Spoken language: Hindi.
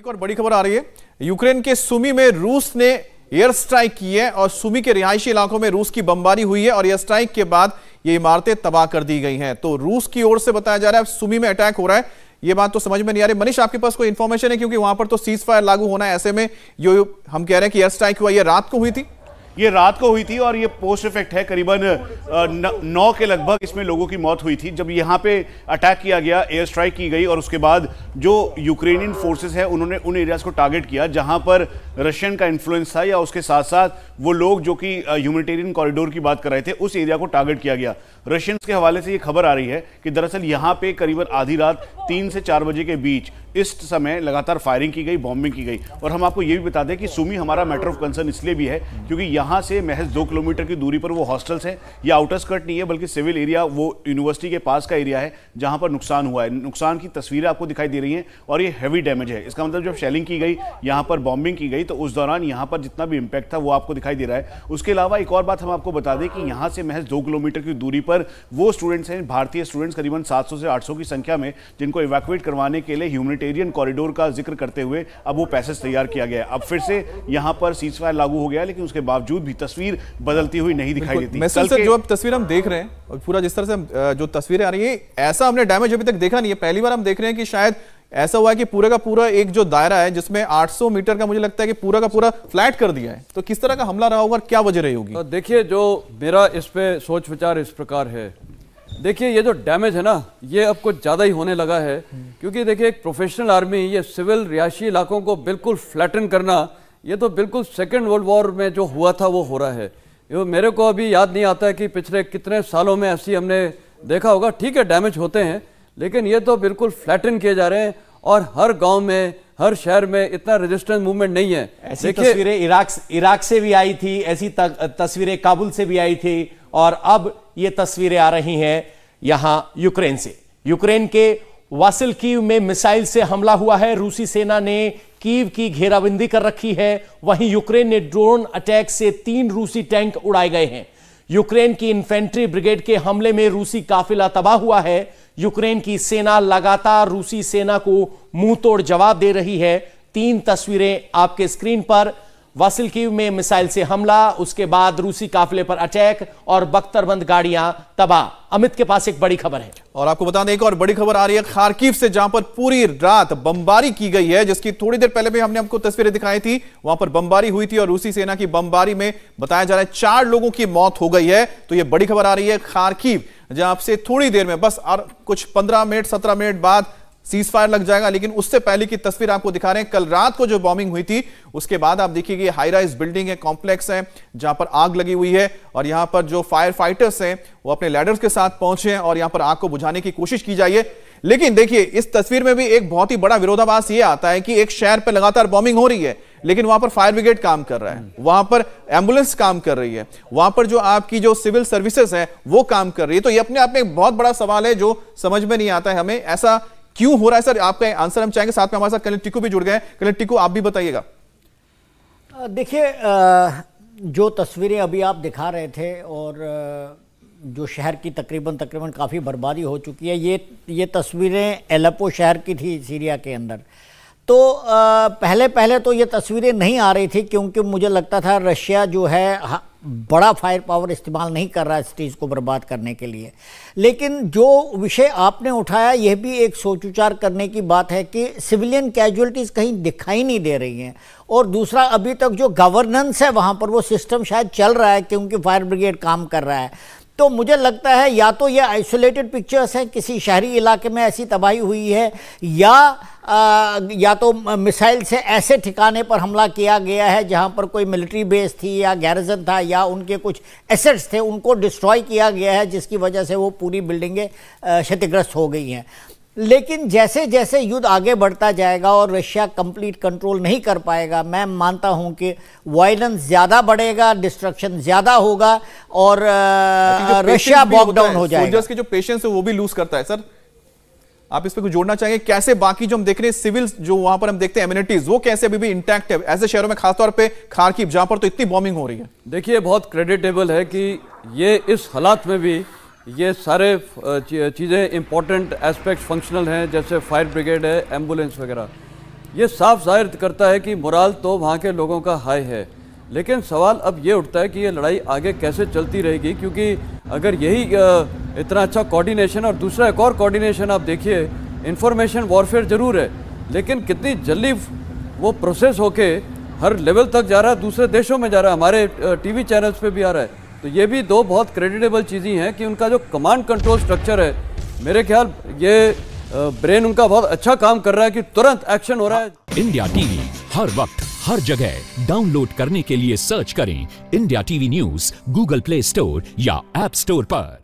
एक और बड़ी खबर आ रही है। यूक्रेन के सुमी में रूस ने एयर स्ट्राइक की है और सुमी के रिहायशी इलाकों में रूस की बमबारी हुई है और एयर स्ट्राइक के बाद ये इमारतें तबाह कर दी गई हैं। तो रूस की ओर से बताया जा रहा है सुमी में अटैक हो रहा है। ये बात तो समझ में नहीं आ रही। मनीष, आपके पास कोई इन्फॉर्मेशन है? क्योंकि वहाँ पर तो सीज फायर लागू होना है। ऐसे में जो हम कह रहे हैं कि एयर स्ट्राइक हुआ यह रात को हुई थी। ये रात को हुई थी और ये पोस्ट इफ़ेक्ट है करीबन नौ के लगभग इसमें लोगों की मौत हुई थी। जब यहाँ पे अटैक किया गया, एयर स्ट्राइक की गई और उसके बाद जो यूक्रेनियन फोर्सेस है, उन्होंने उन एरियाज़ को टारगेट किया जहाँ पर रशियन का इन्फ्लुएंस था या उसके साथ साथ वो लोग जो कि ह्यूमिटेरियन कॉरिडोर की बात कर रहे थे, उस एरिया को टारगेट किया गया। रशियंस के हवाले से ये खबर आ रही है कि दरअसल यहाँ पे करीबन आधी रात तीन से चार बजे के बीच इस समय लगातार फायरिंग की गई बॉम्बिंग की गई। और हम आपको ये भी बता दें कि सुमी हमारा मैटर ऑफ़ कंसर्न इसलिए भी है क्योंकि यहाँ से महज दो किलोमीटर की दूरी पर वो हॉस्टल्स हैं। ये आउटर स्कर्ट नहीं है, बल्कि सिविल एरिया वो यूनिवर्सिटी के पास का एरिया है, जहाँ पर नुकसान हुआ है। नुकसान की तस्वीरें आपको दिखाई दे रही हैं और ये हैवी डैमेज है। इसका मतलब जब शेलिंग की गई, यहाँ पर बॉम्बिंग की गई तो उस दौरान यहाँ पर जितना भी इम्पैक्ट था वो आपको दिखाई दे रहा है। उसके अलावा एक और बात हम आपको बता दें कि यहाँ से महज दो किलोमीटर की दूरी पर वो स्टूडेंट्स हैं, भारतीय स्टूडेंट्स करीबन 700 से 800 की संख्या में जिनको इवैक्यूएट करवाने के लिए ह्यूमनिटेरियन कॉरिडोर का ज़िक्र करते हुए अब वो पैसेज तैयार किया गया अब फिर से यहाँ पर सीज फायर लागू हो गया लेकिन उसके बावजूद भी तस्वीर बदलती हुई नहीं दिखाई देती। कल जो अब तस्वीर हम देख रहे हैं और पूरा जिस तरह से जो तस्वीरें आ रही है ऐसा हमने डैमेज अभी तक देखा नहीं है। पहली बार हम देख रहे हैं कि शायद ऐसा हुआ है कि पूरा का पूरा एक जो दायरा है जिसमें 800 मीटर का मुझे लगता है कि पूरा का पूरा फ्लैट कर दिया है। तो किस तरह का हमला रहा होगा क्या वजह रही होगी? देखिए जो मेरा इस पे सोच विचार इस प्रकार है देखिए ये जो डैमेज है ना ये अब कुछ ज़्यादा ही होने लगा है। क्योंकि देखिए एक प्रोफेशनल आर्मी ये सिविल रिहायशी इलाकों को बिल्कुल फ्लैटन करना ये तो बिल्कुल सेकेंड वर्ल्ड वॉर में जो हुआ था वो हो रहा है। ये मेरे को अभी याद नहीं आता है कि पिछले कितने सालों में ऐसी हमने देखा होगा। ठीक है डैमेज होते हैं लेकिन ये तो बिल्कुल फ्लैटन किए जा रहे हैं और हर गाँव में हर शहर में इतना रेजिस्टेंस मूवमेंट नहीं है। ऐसी तस्वीरें इराक इराक से भी आई थी ऐसी तस्वीरें काबुल से भी आई थी और अब ये तस्वीरें आ रही हैं यहाँ यूक्रेन से। यूक्रेन के वासिल कीव में मिसाइल से हमला हुआ है। रूसी सेना ने कीव की घेराबंदी कर रखी है। वहीं यूक्रेन ने ड्रोन अटैक से तीन रूसी टैंक उड़ाए गए हैं। यूक्रेन की इन्फेंट्री ब्रिगेड के हमले में रूसी काफिला तबाह हुआ है। यूक्रेन की सेना लगातार रूसी सेना को मुँह तोड़ जवाब दे रही है। तीन तस्वीरें आपके स्क्रीन पर। वासिल कीव में मिसाइल से हमला, उसके बाद रूसी काफिले पर अटैक और बख्तरबंद गाड़ियाँ, तबाह। अमित के पास एक बड़ी खबर है। और आपको बता दें एक और बड़ी खबर आ रही है। खारकीव से जहाँ पर पूरी रात बमबारी की गई है, जिसकी थोड़ी देर पहले भी हमने आपको तस्वीरें दिखाई थी, वहाँ पर बमबारी हुई थी और रूसी सेना की बमबारी में बताया जा रहा है चार लोगों की मौत हो गई है। तो यह बड़ी खबर आ रही है खारकीव, जहाँ आपसे थोड़ी देर में, बस कुछ पंद्रह मिनट, सत्रह मिनट बाद सीज फायर लग जाएगा, लेकिन उससे पहले की तस्वीर आपको दिखा रहे हैं। कल रात को जो बॉम्बिंग हुई थी, उसके बाद आप देखिए हाई राइज बिल्डिंग है कॉम्प्लेक्स है, जहाँ पर आग लगी हुई है और यहाँ पर जो फायर फाइटर्स हैं, वो अपने लैडर्स के साथ पहुँचे हैं और यहाँ पर आग को बुझाने की कोशिश की जाइए लेकिन देखिए, इस तस्वीर में भी एक बहुत ही बड़ा विरोधाभास ये आता है कि एक शहर पर लगातार बॉम्बिंग हो रही है, लेकिन वहाँ पर फायर ब्रिगेड काम कर रहा है, वहाँ पर एंबुलेंस काम कर रही है, वहाँ पर जो आपकी जो सिविल सर्विसेज़ है, वो काम कर रही है। तो ये अपने आप में एक बहुत बड़ा सवाल है जो समझ में नहीं आता है हमें। ऐसा क्यों हो रहा है, सर? आपका आंसर हम चाहेंगे, साथ में हमारे साथ कल टिकू भी जुड़ गए कल टिकू, आप भी बताइएगा। देखिए जो तस्वीरें अभी आप दिखा रहे थे और जो शहर की तकरीबन तकरीबन काफ़ी बर्बादी हो चुकी है, ये ये तस्वीरें एलेपो शहर की थी, सीरिया के अंदर। तो पहले पहले तो ये तस्वीरें नहीं आ रही थी, क्योंकि मुझे लगता था रशिया जो है बड़ा फायर पावर इस्तेमाल नहीं कर रहा है चीज़ को बर्बाद करने के लिए। लेकिन जो विषय आपने उठाया, यह भी एक सोच विचार करने की बात है कि सिविलियन कैजुअलिटीज़ कहीं दिखाई नहीं दे रही हैं। और दूसरा, अभी तक जो गवर्नेंस है वहाँ पर वो सिस्टम शायद चल रहा है क्योंकि फायर ब्रिगेड काम कर रहा है। तो मुझे लगता है या तो ये आइसोलेटेड पिक्चर्स हैं किसी शहरी इलाके में ऐसी तबाही हुई है या आ, या तो मिसाइल से ऐसे ठिकाने पर हमला किया गया है जहाँ पर कोई मिलिट्री बेस थी या गैरजन था या उनके कुछ एसेट्स थे उनको डिस्ट्रॉय किया गया है जिसकी वजह से वो पूरी बिल्डिंगें क्षतिग्रस्त हो गई हैं। लेकिन जैसे जैसे युद्ध आगे बढ़ता जाएगा और रशिया कंप्लीट कंट्रोल नहीं कर पाएगा मैं मानता हूँ कि वायलेंस ज़्यादा बढ़ेगा डिस्ट्रक्शन ज़्यादा होगा और रशिया बॉकडाउन हो जाएगा। के जो पेशेंस है वो भी लूज करता है। सर आप इस पर कुछ जोड़ना चाहेंगे? कैसे बाकी जो हम देख रहे हैं सिविल जो वहाँ पर हम देखते हैं एम्यूनिटीज वो कैसे अभी भी इंटैक्ट है? ऐसे शहरों में खासतौर पे खारकीब जहाँ पर तो इतनी बॉम्बिंग हो रही है। देखिए बहुत क्रेडिटेबल है कि ये इस हालात में भी ये सारे चीज़ें इंपॉर्टेंट एस्पेक्ट फंक्शनल हैं, जैसे फायर ब्रिगेड है एंबुलेंस वगैरह। ये साफ़ ज़ाहिर करता है कि मोराल तो वहाँ के लोगों का हाई है। लेकिन सवाल अब ये उठता है कि ये लड़ाई आगे कैसे चलती रहेगी, क्योंकि अगर यही इतना अच्छा कोऑर्डिनेशन और दूसरा एक और कोऑर्डिनेशन आप देखिए इंफॉर्मेशन वॉरफेयर ज़रूर है। लेकिन कितनी जल्दी वो प्रोसेस होके हर लेवल तक जा रहा है, दूसरे देशों में जा रहा है, हमारे टीवी चैनल्स पे भी आ रहा है। तो ये भी दो बहुत क्रेडिटेबल चीज़ें हैं कि उनका जो कमांड कंट्रोल स्ट्रक्चर है, मेरे ख्याल ये ब्रेन उनका बहुत अच्छा काम कर रहा है कि तुरंत एक्शन हो रहा है। इंडिया टीवी हर वक्त, हर जगह। डाउनलोड करने के लिए सर्च करें India TV news Google Play Store या एप स्टोर पर।